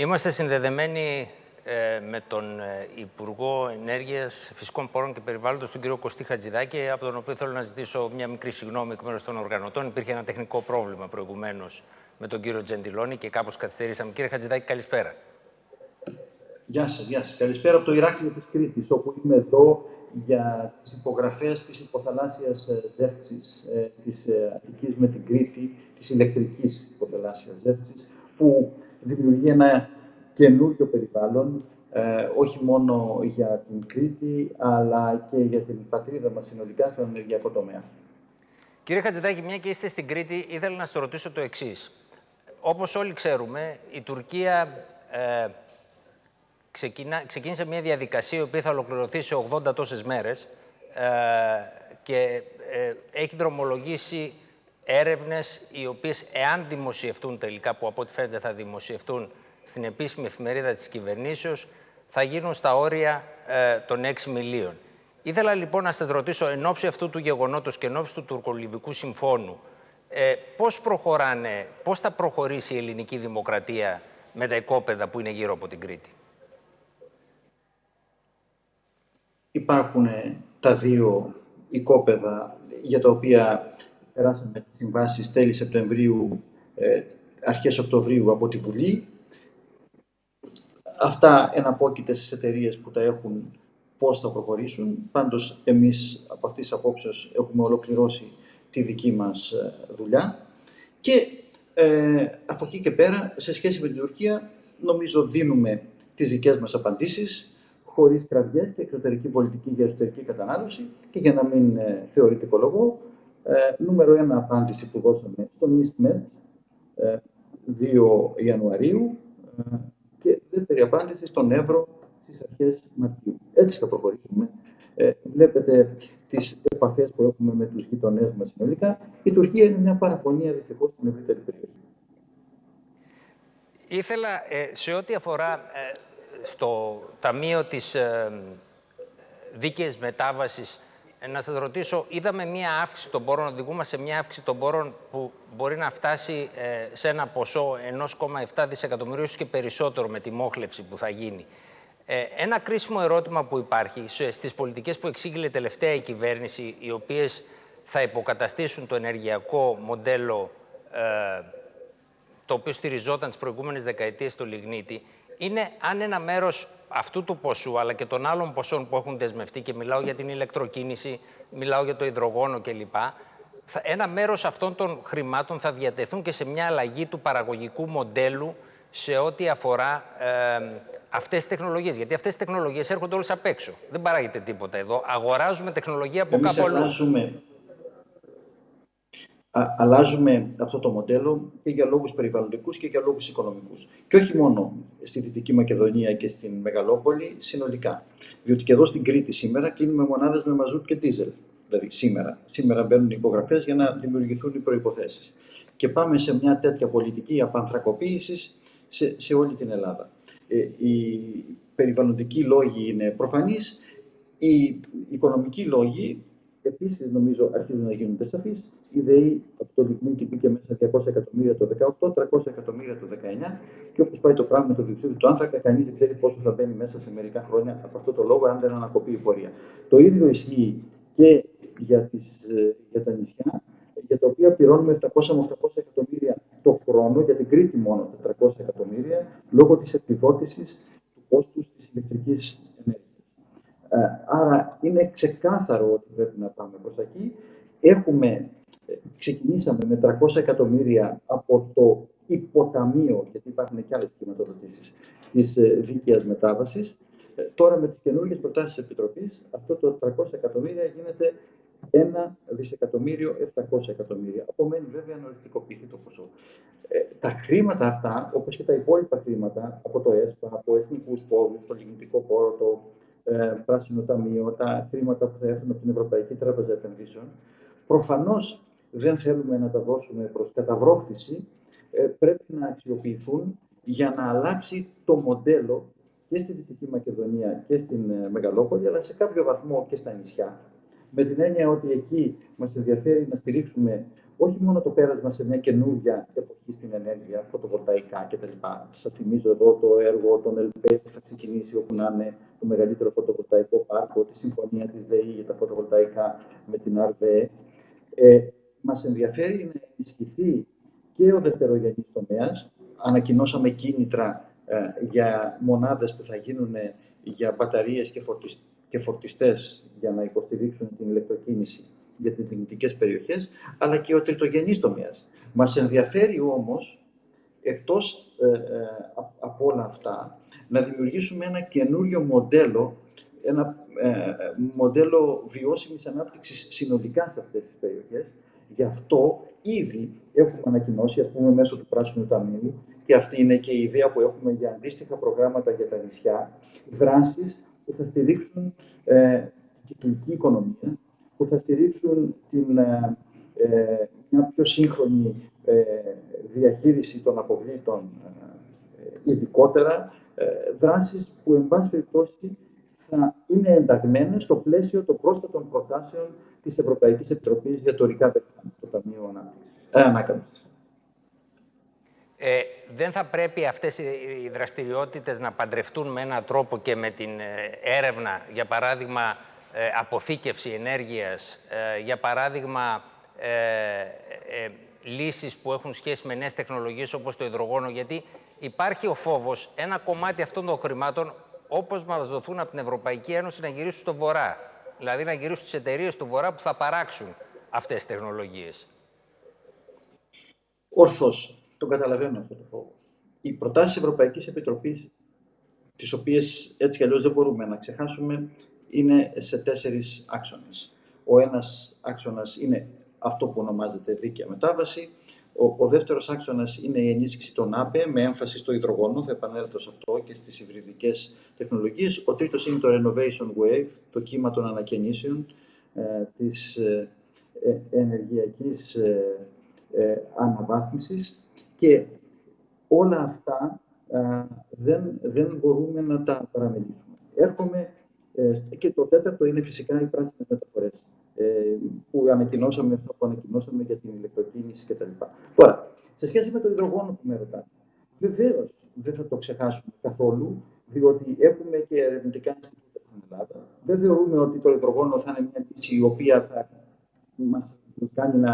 Είμαστε συνδεδεμένοι ε, με τον ε, Υπουργό Ενέργειας, Φυσικών Πόρων και Περιβάλλοντος, τον κύριο Κωστή Χατζηδάκη, από τον οποίο θέλω να ζητήσω μια μικρή συγγνώμη εκ μέρους των οργανωτών. Υπήρχε ένα τεχνικό πρόβλημα προηγουμένως με τον κύριο Τζεντιλόνι και κάπως καθυστερήσαμε. Κύριε Χατζηδάκη, καλησπέρα. Γεια σας, γεια σας. Καλησπέρα από το Ηράκλειο της Κρήτης, όπου είμαι εδώ για τις υπογραφές της υποθαλάσσιας ζεύξης ε, της Αττικής με την Κρήτη, της ηλεκτρικής υποθαλάσσιας ζεύξης, που δημιουργεί ένα καινούριο περιβάλλον, ε, όχι μόνο για την Κρήτη, αλλά και για την πατρίδα μας συνολικά στον ενεργειακό τομέα. Κύριε Χατζηδάκη, μια και είστε στην Κρήτη, ήθελα να σας ρωτήσω το εξής. Όπως όλοι ξέρουμε, η Τουρκία ε, ξεκινά, ξεκίνησε μια διαδικασία η οποία θα ολοκληρωθεί σε 80 τόσες μέρες ε, και ε, έχει δρομολογήσει έρευνες οι οποίες εάν δημοσιευτούν τελικά, που από ό,τι φαίνεται θα δημοσιευτούν στην επίσημη εφημερίδα της κυβερνήσεως, θα γίνουν στα όρια ε, των 6 μιλίων. Ήθελα λοιπόν να σας ρωτήσω, εν ώψη αυτού του γεγονότος και εν ώψη του τουρκολιβικού συμφώνου, ε, πώς προχωράνε, πώς θα προχωρήσει η ελληνική δημοκρατία με τα οικόπεδα που είναι γύρω από την Κρήτη; Υπάρχουν τα δύο οικόπεδα για τα οποία περάσαμε τις συμβάσεις τέλη Σεπτεμβρίου, ε, αρχές Οκτωβρίου από τη Βουλή. Αυτά εναπόκειται στις εταιρείες που τα έχουν πώς θα προχωρήσουν. Πάντως, εμείς από αυτής της απόψεως έχουμε ολοκληρώσει τη δική μας ε, δουλειά. Και ε, από εκεί και πέρα, σε σχέση με την Τουρκία, νομίζω δίνουμε τις δικές μας απαντήσεις, χωρίς κραυγές και εξωτερική πολιτική για εσωτερική κατανάλωση και για να μην ε, θεωρείται οικολογό, ε, νούμερο ένα απάντηση που δώσαμε στον EastMed ε, 2 Ιανουαρίου ε, και δεύτερη απάντηση στον Εύρο στις αρχές Μαρτίου. Έτσι θα προχωρήσουμε. Ε, βλέπετε τις επαφές που έχουμε με τους γειτονές μας συνολικά. Η Τουρκία είναι μια παραφωνία δυστυχώς στην ευρύτερη περιοχή. Ήθελα ε, σε ό,τι αφορά ε, στο Ταμείο της ε, Δίκαιης Μετάβασης να σας ρωτήσω, είδαμε μία αύξηση των πόρων, οδηγούμε σε μία αύξηση των πόρων που μπορεί να φτάσει ε, σε ένα ποσό 1,7 δισεκατομμυρίου και περισσότερο με τη μόχλευση που θα γίνει. Ε, ένα κρίσιμο ερώτημα που υπάρχει στις πολιτικές που εξήγηλε τελευταία η κυβέρνηση, οι οποίες θα υποκαταστήσουν το ενεργειακό μοντέλο ε, το οποίο στηριζόταν τις προηγούμενες δεκαετίες στο Λιγνίτη, είναι αν ένα μέρος αυτού του ποσού, αλλά και των άλλων ποσών που έχουν δεσμευτεί και μιλάω για την ηλεκτροκίνηση, μιλάω για το υδρογόνο κλπ. Ένα μέρος αυτών των χρημάτων θα διατεθούν και σε μια αλλαγή του παραγωγικού μοντέλου σε ό,τι αφορά ε, αυτές τις τεχνολογίες. Γιατί αυτές τις τεχνολογίες έρχονται όλες απ' έξω. Δεν παράγεται τίποτα εδώ. Αγοράζουμε τεχνολογία από κάπου αλλού αλλάζουμε αυτό το μοντέλο και για λόγους περιβαλλοντικούς και για λόγους οικονομικούς. Και όχι μόνο στη Δυτική Μακεδονία και στην Μεγαλόπολη, συνολικά. Διότι και εδώ στην Κρήτη σήμερα κλείνουμε μονάδες με μαζούτ και δίζελ. Δηλαδή σήμερα. Σήμερα μπαίνουν οι υπογραφές για να δημιουργηθούν οι προϋποθέσεις. Και πάμε σε μια τέτοια πολιτική απανθρακοποίησης σε, σε όλη την Ελλάδα. Ε, οι περιβαλλοντικοί λόγοι είναι προφανείς. Οι οικονομικοί λόγοι επίσης νομίζω αρχίζουν να γίνονται σαφείς η ΔΕΗ από το Λιγνίτη μπήκε μέσα 200 εκατομμύρια το 18, 300 εκατομμύρια το 19 και όπως πάει το πράγμα με το διοξείδιο του άνθρακα, κανείς δεν ξέρει πόσο θα μπαίνει μέσα σε μερικά χρόνια από αυτό το λόγο, αν δεν ανακοπεί η πορεία. Το ίδιο ισχύει και για, τις, ε, για τα νησιά, για τα οποία πληρώνουμε 700 με 800 εκατομμύρια το χρόνο, για την Κρήτη μόνο 400 εκατομμύρια, λόγω της επιδότησης του κόστους της ηλεκτρικής ενέργειας. Ε, άρα είναι ξεκάθαρο ότι πρέπει να πάμε προς εκεί. Έχουμε ξεκινήσαμε με 300 εκατομμύρια από το υποταμείο, γιατί υπάρχουν και άλλες χρηματοδοτήσεις, της ε, δίκαιας μετάβασης. Ε, τώρα με τις καινούργιες προτάσεις της Επιτροπής, αυτό το 300 εκατομμύρια γίνεται 1 δισεκατομμύριο 700 εκατομμύρια. Απομένει βέβαια να οριστικοποιηθεί το ποσό. Ε, τα χρήματα αυτά, όπως και τα υπόλοιπα χρήματα από το ΕΣΠΑ, από εθνικούς πόρους, το λιγνητικό πόρο, το ε, πράσινο ταμείο, τα χρήματα που θα έρθουν από την Ευρωπαϊκή Τράπεζα Επενδύσεων, προφανώς δεν θέλουμε να τα δώσουμε προς καταβρόχθηση, ε, πρέπει να αξιοποιηθούν για να αλλάξει το μοντέλο και στη Δυτική Μακεδονία και στην ε, Μεγαλόπολη, αλλά σε κάποιο βαθμό και στα νησιά. Με την έννοια ότι εκεί μας ενδιαφέρει να στηρίξουμε όχι μόνο το πέρασμα σε μια καινούργια εποχή στην ενέργεια, φωτοβολταϊκά κτλ. Σας θυμίζω εδώ το έργο των ΕΛΠΕ που θα ξεκινήσει όπου να είναι το μεγαλύτερο φωτοβολταϊκό πάρκο, τη συμφωνία της ΔΕΗ για τα φωτοβολταϊκά με την ΑΡΒΕ. Ε, Μας ενδιαφέρει να ενισχυθεί και ο δευτερογενής τομέας. Ανακοινώσαμε κίνητρα ε, για μονάδες που θα γίνουν για μπαταρίες και, φορτιστέ και φορτιστές για να υποστηρίξουν την ηλεκτροκίνηση για τις δυνητικές περιοχές, αλλά και ο τριτογενής τομέας. Μας ενδιαφέρει όμως, εκτός ε, ε, από όλα αυτά, να δημιουργήσουμε ένα καινούριο μοντέλο, ένα ε, μοντέλο βιώσιμης ανάπτυξης συνολικά σε αυτές τις περιοχές. Γι' αυτό ήδη έχουμε ανακοινώσει, ας πούμε, μέσω του Πράσινου Ταμείου, και αυτή είναι και η ιδέα που έχουμε για αντίστοιχα προγράμματα για τα νησιά, δράσεις που θα στηρίξουν ε, την κυκλική οικονομία, που θα στηρίξουν την, ε, ε, μια πιο σύγχρονη ε, διαχείριση των αποβλήτων, ε, ειδικότερα δράσεις που, εν πάση περιπτώσει, θα είναι ενταγμένες στο πλαίσιο των πρόσθετων προτάσεων της Ευρωπαϊκής Επιτροπής για το ΡΙΚΑ, το Ταμείο Ανάκαμψης. Ε, δεν θα πρέπει αυτές οι δραστηριότητες να παντρευτούν με έναν τρόπο και με την έρευνα, για παράδειγμα, ε, αποθήκευση ενέργειας, ε, για παράδειγμα ε, λύσεις που έχουν σχέση με νέες τεχνολογίες όπως το υδρογόνο, γιατί υπάρχει ο φόβος ένα κομμάτι αυτών των χρημάτων όπως μας δοθούν από την Ευρωπαϊκή Ένωση να γυρίσουν στο Βορρά. Δηλαδή να γυρίσουν στις εταιρείες του Βορρά που θα παράξουν αυτές τις τεχνολογίες. Ορθώς. Το καταλαβαίνω αυτό το φόβο. Οι προτάσεις Ευρωπαϊκής Επιτροπής, τις οποίες έτσι κι αλλιώς δεν μπορούμε να ξεχάσουμε, είναι σε τέσσερις άξονες. Ο ένας άξονας είναι αυτό που ονομάζεται δίκαια μετάβαση. Ο, ο δεύτερος άξονας είναι η ενίσχυση των ΑΠΕ με έμφαση στο υδρογόνο, θα επανέλθω σε αυτό και στις υβριδικές τεχνολογίες. Ο τρίτος είναι το Renovation Wave, το κύμα των ανακαινήσεων ε, της ε, ε ενεργειακής ε, ε, αναβάθμισης και όλα αυτά δεν, δεν μπορούμε να τα παραμελήσουμε. Έρχομαι ε, και το τέταρτο είναι φυσικά οι πράσινες μεταφορές. Ε, που ανακοινώσαμε αυτό που ανακοινώσαμε για την ηλεκτροκίνηση κτλ. Τώρα, σε σχέση με το υδρογόνο που με ρωτάτε, βεβαίως δεν θα το ξεχάσουμε καθόλου, διότι έχουμε και ερευνητικά Ινστιτούτα στην Ελλάδα. Δεν θεωρούμε ότι το υδρογόνο θα είναι μια λύση η οποία θα μας κάνει να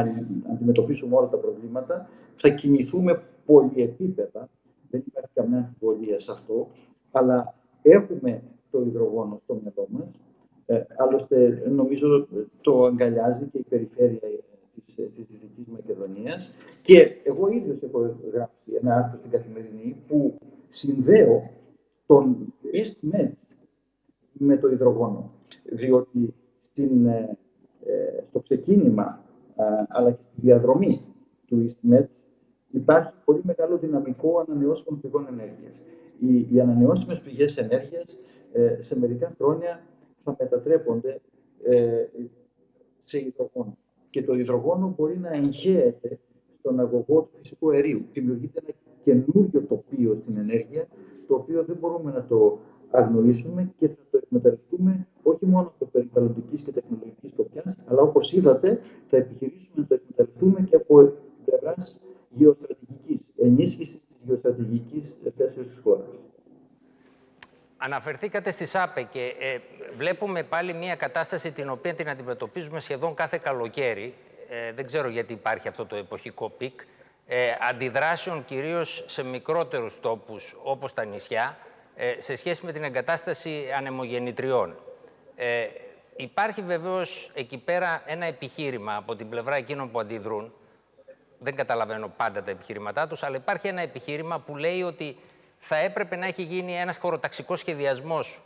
αντιμετωπίσουμε όλα τα προβλήματα. Θα κινηθούμε πολυεπίπεδα, δεν υπάρχει καμιά αμφιβολία σε αυτό, αλλά έχουμε το υδρογόνο στο μυαλό μας. Ε, άλλωστε, νομίζω το αγκαλιάζει και η περιφέρεια της, της Δυτικής Μακεδονίας. Και εγώ ίδιος έχω γράψει ένα άρθρο στην Καθημερινή που συνδέω τον EastMed με το υδρογόνο. Διότι στην, ε, ε στο ξεκίνημα αλλά και στη διαδρομή του EastMed υπάρχει πολύ μεγάλο δυναμικό ανανεώσιμων πηγών ενέργειας. Οι, οι ανανεώσιμες πηγές ενέργειας ε, σε μερικά χρόνια θα μετατρέπονται ε, σε υδρογόνο. Και το υδρογόνο μπορεί να εγχέεται στον αγωγό του φυσικού αερίου. Δημιουργείται ένα καινούριο τοπίο στην ενέργεια, το οποίο δεν μπορούμε να το αγνοήσουμε και θα το εκμεταλλευτούμε όχι μόνο από περιβαλλοντικής και τεχνολογικής σκοπιάς, αλλά όπως είδατε, θα επιχειρήσουμε να το εκμεταλλευτούμε και από πλευράς γεωστρατηγικής, ενίσχυσης της γεωστρατηγικής θέσεως της χώρας. Αναφερθήκατε στις ΑΠΕ και ε, βλέπουμε πάλι μια κατάσταση την οποία την αντιμετωπίζουμε σχεδόν κάθε καλοκαίρι. Ε, δεν ξέρω γιατί υπάρχει αυτό το εποχικό peak. Ε, αντιδράσεων κυρίως σε μικρότερους τόπους όπως τα νησιά ε, σε σχέση με την εγκατάσταση ανεμογεννητριών. Ε, υπάρχει βεβαίως εκεί πέρα ένα επιχείρημα από την πλευρά εκείνων που αντιδρούν. Δεν καταλαβαίνω πάντα τα επιχειρηματά τους, αλλά υπάρχει ένα επιχείρημα που λέει ότι θα έπρεπε να έχει γίνει ένας χωροταξικός σχεδιασμός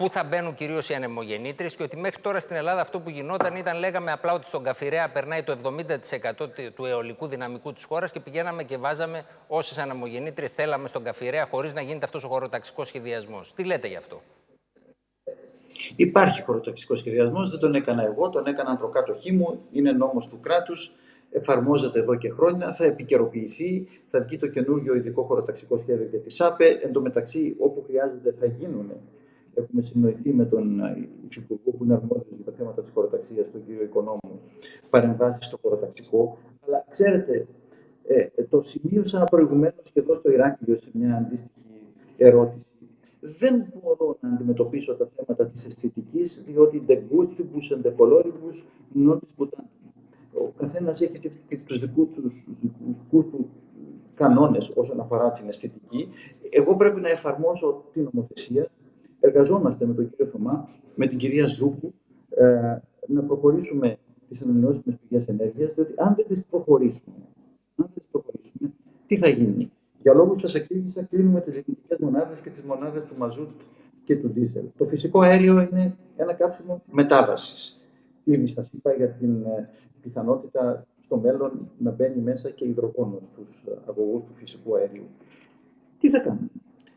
πού θα μπαίνουν κυρίως οι ανεμογεννήτρες και ότι μέχρι τώρα στην Ελλάδα αυτό που γινόταν ήταν λέγαμε απλά ότι στον Καφιρέα περνάει το 70% του αιωλικού δυναμικού της χώρας και πηγαίναμε και βάζαμε όσες ανεμογεννήτρες θέλαμε στον Καφιρέα χωρίς να γίνεται αυτός ο χωροταξικός σχεδιασμός. Τι λέτε γι' αυτό; Υπάρχει χωροταξικός σχεδιασμός, δεν τον έκανα εγώ, τον έκαναν προκάτοχοί μου, είναι νόμος του κράτους εφαρμόζεται εδώ και χρόνια, θα επικαιροποιηθεί, θα βγει το καινούργιο ειδικό χωροταξικό σχέδιο για τη ΣΑΠΕ. Εν τω μεταξύ, όπου χρειάζεται, θα γίνουν Έχουμε συνοηθεί με τον ε, Υφυπουργό που είναι αρμόδιος για τα θέματα της χωροταξίας, τον κύριο Οικονόμου, παρεμβάσεις στο χωροταξικό. Αλλά ξέρετε, ε, το σημείωσα προηγουμένως και εδώ στο Ηράκλειο σε μια αντίστοιχη ερώτηση. Δεν μπορώ να αντιμετωπίσω τα θέματα της αισθητικής, διότι the gustibus and the coloribus non Ο καθένας έχει τους δικούς τους κανόνες όσον αφορά την αισθητική. Εγώ πρέπει να εφαρμόσω την νομοθεσία. Εργαζόμαστε με τον κύριο Θωμά, με την κυρία Ζούκου, ε, να προχωρήσουμε τις ανανεώσιμες πηγές ενέργειας, διότι αν δεν τις προχωρήσουμε, αν δεν τις προχωρήσουμε, τι θα γίνει; Για λόγους που σας εξήγησα, κλείνουμε τις λειτουργικέ μονάδες και τις μονάδες του μαζούτ και του ντίζελ. Το φυσικό αέριο είναι ένα καύσιμο μετάβασης. Ήδη σας είπα για την ε, πιθανότητα στο μέλλον να μπαίνει μέσα και υδρογόνο στους αγωγούς του φυσικού αερίου. Τι θα κάνουμε;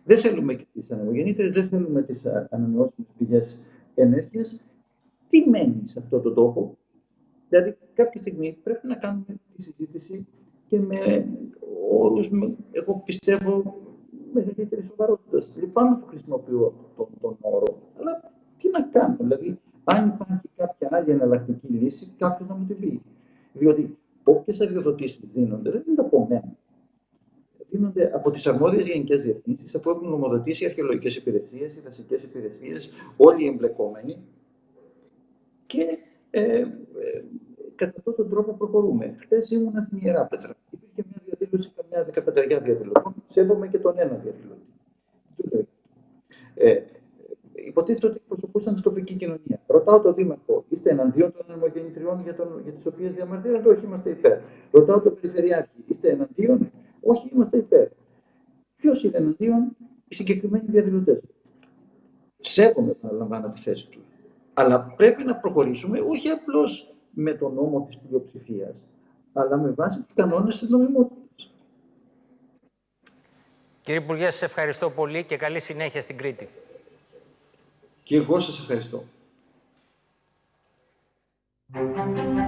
Δεν θέλουμε και τις ανεμογεννήτρες, δεν θέλουμε τις ανανεώσιμες πηγές ενέργειας. Τι μένει σε αυτόν τον τόπο; Δηλαδή κάποια στιγμή πρέπει να κάνουμε τη συζήτηση και με όρους, εγώ πιστεύω, μεγαλύτερη σοβαρότητα. Λυπάμαι που χρησιμοποιώ αυτόν τον όρο, αλλά τι να κάνω; Δηλαδή, αν υπάρχει κάποια άλλη εναλλακτική λύση, κάποιος να μου την πει. Διότι όποιες αδειοδοτήσεις δίνονται, δεν δίνονται από μένα. Δίνονται από τις αρμόδιες γενικές διευθύνσεις, αφού έχουν νομοδοτήσει οι αρχαιολογικές υπηρεσίες, οι δασικέ υπηρεσίες, όλοι οι εμπλεκόμενοι. Και ε, ε, κατά αυτόν τον τρόπο προχωρούμε. Χθες ήμουν στην Ιερά Πέτρα. Υπήρχε μια διαδήλωση, καμιά δεκαπενταριά διαδηλωτών. Σέβομαι και τον ένα διαδηλωτή. Ε, υποτίθεται ότι εκπροσωπούσαν την τοπική κοινωνία. Ρωτάω τον Δήμαρχο, είστε εναντίον των ανεμογεννητριών για, τον, για τις οποίες διαμαρτύρονται, όχι είμαστε υπέρ. Ρωτάω τον Περιφερειάρχη, είστε εναντίον, όχι είμαστε υπέρ. Ποιος είναι εναντίον, οι συγκεκριμένοι διαδηλωτές. Σέβομαι, επαναλαμβάνω, τη θέση του. Αλλά πρέπει να προχωρήσουμε όχι απλώς με τον νόμο της πλειοψηφίας, αλλά με βάση τους κανόνες της νομιμότητας. Κύριε Υπουργέ, σας ευχαριστώ πολύ και καλή συνέχεια στην Κρήτη. Και εγώ σας ευχαριστώ. Thank you.